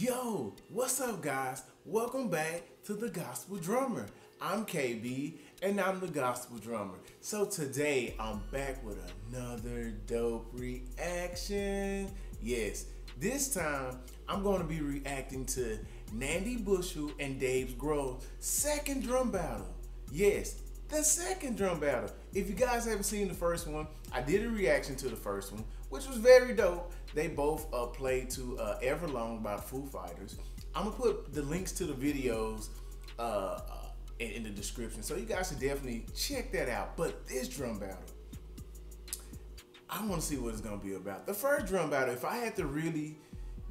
Yo, what's up, guys? Welcome back to the Gospel Drummer. I'm KB and I'm the Gospel Drummer. So today I'm back with another dope reaction. Yes, this time I'm going to be reacting to Nandi Bushell and Dave Grohl's second drum battle. Yes, the second drum battle. If you guys haven't seen the first one, I did a reaction to the first one, which was very dope. They both uh, played to uh, Everlong by Foo Fighters. I'm gonna put the links to the videos uh, uh, in, in the description, so you guys should definitely check that out. But this drum battle, I want to see what it's gonna be about. The first drum battle, if I had to really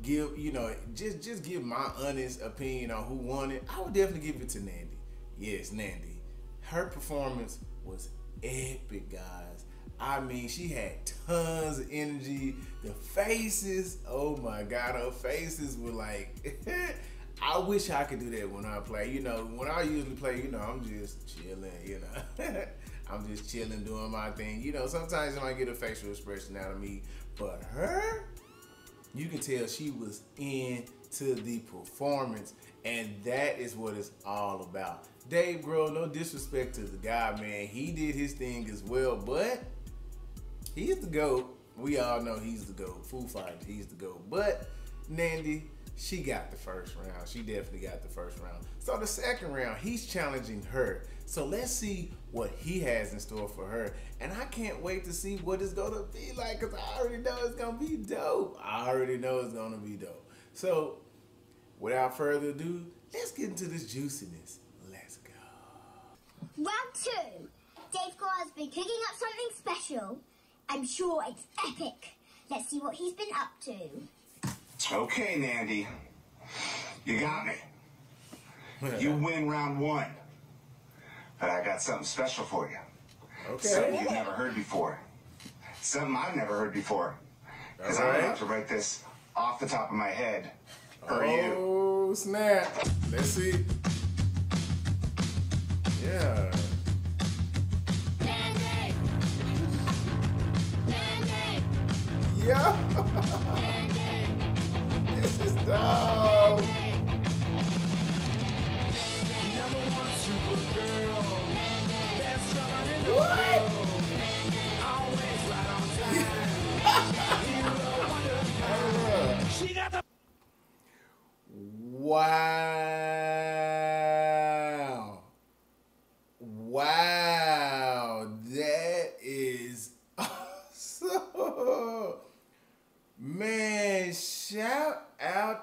give, you know, just just give my honest opinion on who won it, I would definitely give it to Nandi. Yes, Nandi. Her performance was epic, guys. I mean, she had tons of energy. The faces, oh my God, her faces were like, I wish I could do that when I play. You know, when I usually play, you know, I'm just chilling, you know. I'm just chilling, doing my thing. You know, sometimes I might get a facial expression out of me, but her, you can tell she was into the performance, and that is what it's all about. Dave Grohl, no disrespect to the guy, man. He did his thing as well, but he's the GOAT. We all know he's the GOAT. Foo Fighters, he's the GOAT. But Nandi, she got the first round. She definitely got the first round. So the second round, he's challenging her. So let's see what he has in store for her. And I can't wait to see what it's gonna be like because I already know it's gonna be dope. I already know it's gonna be dope. So without further ado, let's get into this juiciness. Let's go. Round two. Dave Grohl has been cooking up something special. I'm sure it's epic. Let's see what he's been up to. Okay, Nandi. You got me. You win round one. But I got something special for you. Okay. Something you've never heard before. Something I've never heard before. Because I'm about to write this off the top of my head. For you. Oh snap! Let's see. Yeah. Yeah. this is dope.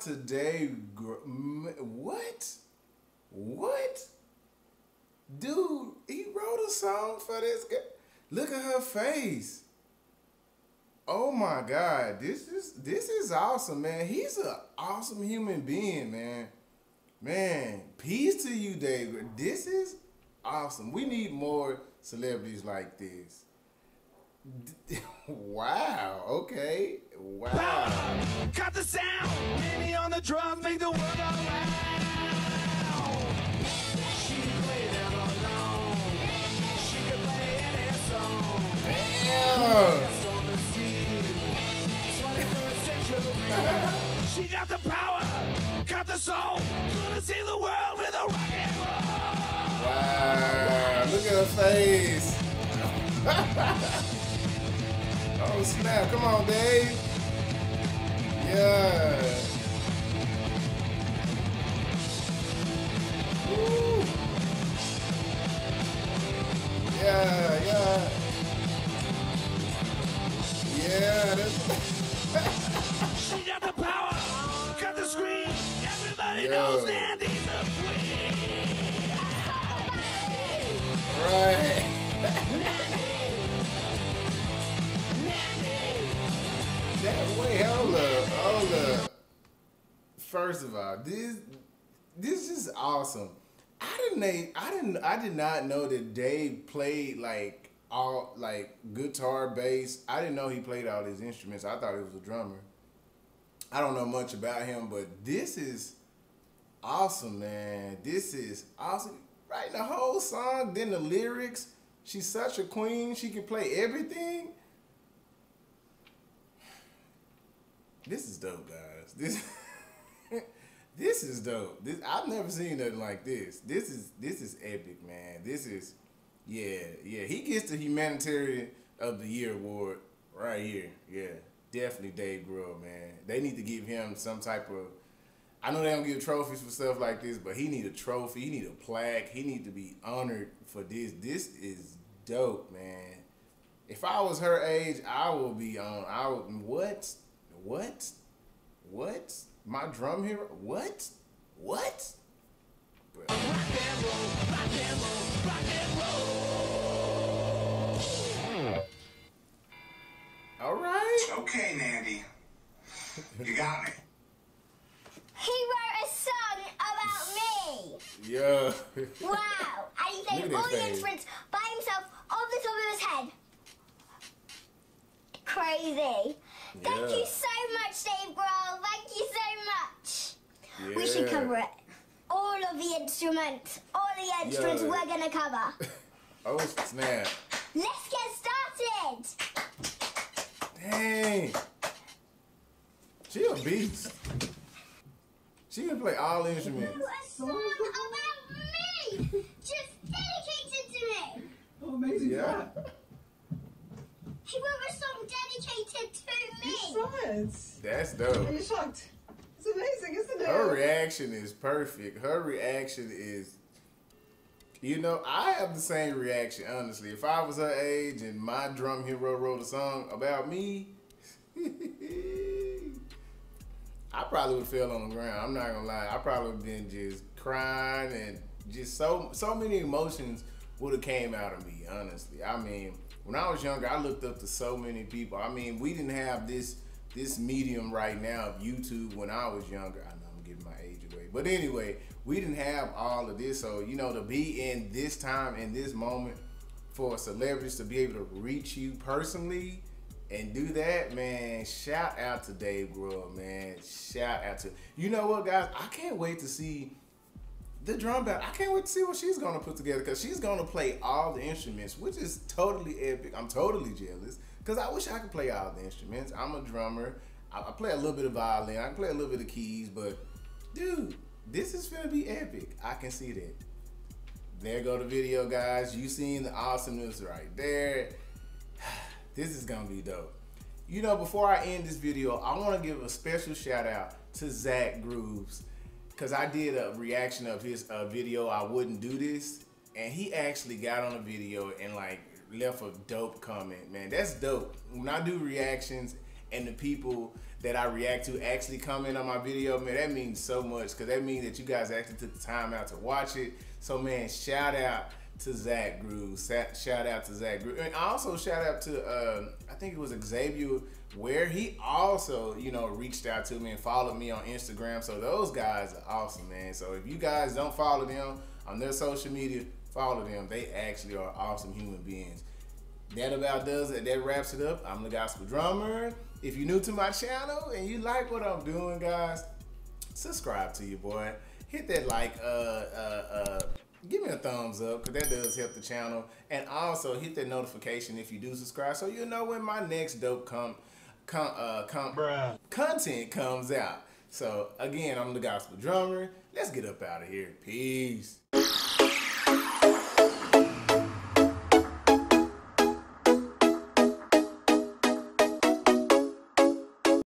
Out to Gr- What? What? Dude, he wrote a song for this guy. Look at her face. Oh my God, this is this is awesome, man. He's an awesome human being, man. Man, peace to you, Dave. This is awesome. We need more celebrities like this. Wow. Okay. Wow. Cut the sound. On the drums, make the world go round. She played them alone. She could play any song. Damn. Just on the scene. 21st century. She got the power, got the soul. Gonna see the world with a rock and roll. Wow. Look at her face. snap! Come on, Dave. Yeah. Woo. Yeah, yeah. Yeah, that's First of all, this this is awesome. I didn't I didn't I did not know that Dave played like all like guitar, bass. I didn't know he played all his instruments. I thought he was a drummer. I don't know much about him, but this is awesome, man. This is awesome. Writing the whole song, then the lyrics. She's such a queen. She can play everything. This is dope, guys. This this is dope. This I've never seen nothing like this. This is this is epic, man. This is yeah, yeah. He gets the humanitarian of the year award right here. Yeah, definitely Dave Grohl, man. They need to give him some type of. I know they don't give trophies for stuff like this, but he need a trophy. He need a plaque. He need to be honored for this. This is dope, man. If I was her age, I would be on. I would what, what, what? My drum hero? What, what? But, all right. Okay, Nandi. You got me. He wrote a song about me. Yeah. Wow. And he played all the face. instruments by himself off the top of his head. Crazy. Thank you so much, Dave Grohl. Thank you so much. We should cover it. All of the instruments. All the instruments Yeah. we're going to cover. Oh snap! Let's get started. Dang. She a beast. She can play all instruments. A song about me. Just dedicated to me. How amazing Yeah. is? He wrote a song dedicated to me. Science. That's dope. Are dope. you shocked? It's amazing, isn't it? Her reaction is perfect. Her reaction is, you know, I have the same reaction, honestly. If I was her age and my drum hero wrote a song about me, I probably would fell on the ground. I'm not gonna lie. I probably would been just crying and just so so many emotions would have came out of me. Honestly, I mean, when I was younger, I looked up to so many people. I mean, we didn't have this this medium right now of YouTube when I was younger. Giving my age away, but anyway, we didn't have all of this. So you know, to be in this time in this moment for celebrities to be able to reach you personally and do that, man. Shout out to Dave Grohl, man. Shout out to you know what, guys. I can't wait to see the drum battle. I can't wait to see what she's gonna put together because she's gonna play all the instruments, which is totally epic. I'm totally jealous because I wish I could play all the instruments. I'm a drummer. I, I play a little bit of violin. I play a little bit of keys, but dude, this is gonna be epic. I can see that. There go the video, guys. You seen the awesomeness right there. This is gonna be dope. You know, before I end this video, I want to give a special shout out to Zach Grooves because I did a reaction of his uh, video. I wouldn't do this, and he actually got on a video and like left a dope comment. Man, that's dope. When I do reactions and the people that I react to actually comment on my video, man, that means so much because that means that you guys actually took the time out to watch it. So, man, shout out to Zach Grooves. Shout out to Zach Grooves. And also shout out to, uh, I think it was Xavier, where he also, you know, reached out to me and followed me on Instagram. So those guys are awesome, man. So if you guys don't follow them on their social media, follow them. They actually are awesome human beings. That about does it. That wraps it up. I'm the Gospel Drummer. If you're new to my channel and you like what I'm doing, guys, subscribe to you, boy. Hit that like, uh, uh, uh, give me a thumbs up because that does help the channel. And also hit that notification if you do subscribe so you'll know when my next dope com, com, uh, com, content comes out. So again, I'm the Gospel Drummer. Let's get up out of here. Peace.